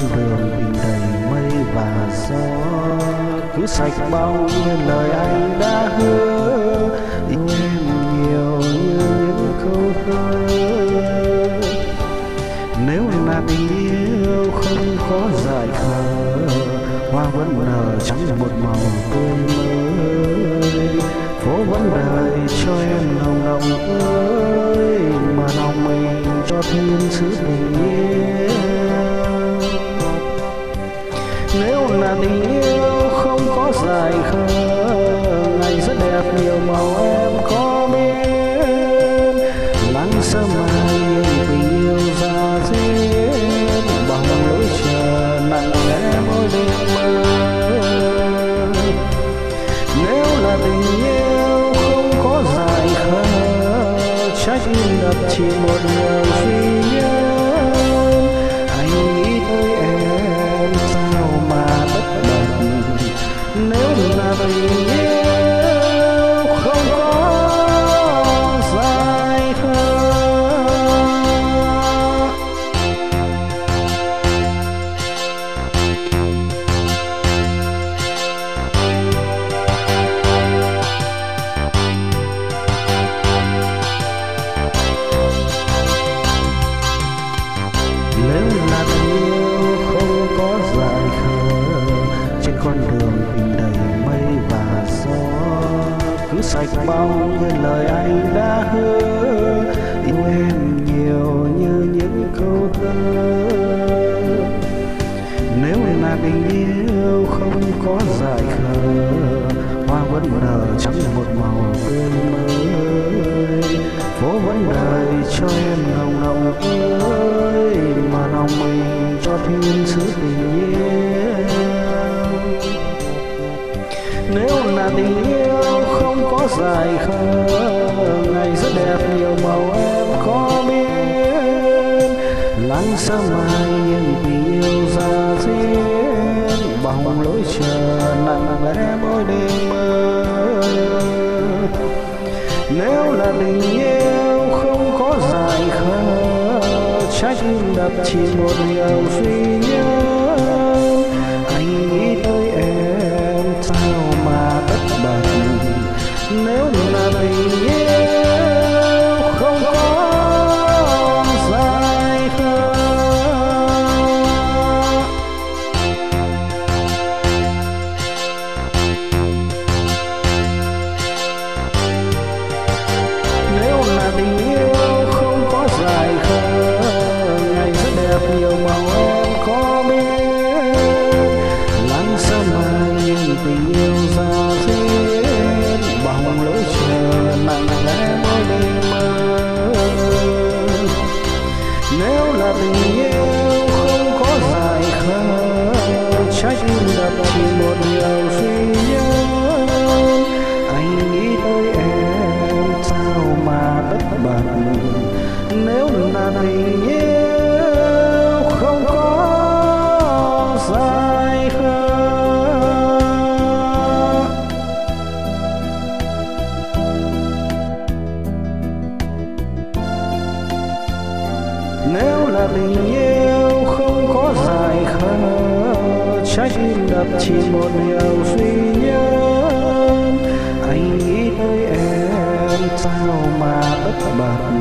con đường bình đầy mây và gió. Cứ sạch bao nhiêu lời anh đã hứa yêu em nhiều như những câu thơ nếu là tình yêu không có giải khờ hoa vẫn nở trắng một màu tươi. Tình yêu không có dài khờ ngày rất đẹp, nhiều màu em có biết. Nắng sớm mai nhưng tình yêu ra diết bằng lối chờ, nặng lẽ mỗi đêm mơ nếu là tình yêu không có dài khờ trách im đập chỉ một người. Cứ sạch bao nhiêu lời anh đã hứa. Yêu em nhiều như những câu thơ. Nếu là tình yêu không có dài khờ, hoa vẫn nở trắng một màu tươi mới. Phố vẫn đời cho em nồng nồng dài khờ ngày rất đẹp, nhiều màu em có biết lắng sớm mai nhưng tình yêu ra riêng bằng lối chờ nặng lẽ mỗi đêm. Mơ nếu là tình yêu không có dài khờ trách đập chỉ một điều duy nhất. Ra diết bằng lối chờ nặng lẽ mỗi đêm mơ nếu là tình yêu không có dài khờ trách đập chỉ một điều duy nhất anh nghĩ tới em, sao mà bất bật? Nếu là tình trách đập chỉ một điều duy nhất. Anh nghĩ tới em, sao mà bất bật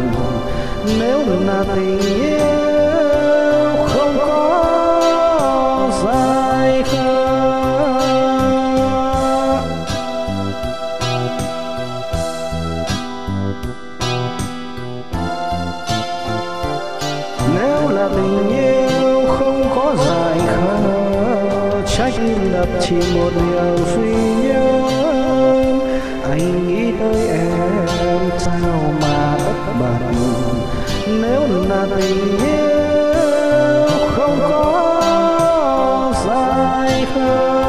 nếu là tình yêu, không có dài khờ. Nếu là tình yêu thật chỉ một điều duy nhất. Anh nghĩ tới em, sao mà bất bận nếu là tình yêu, không có dài hơn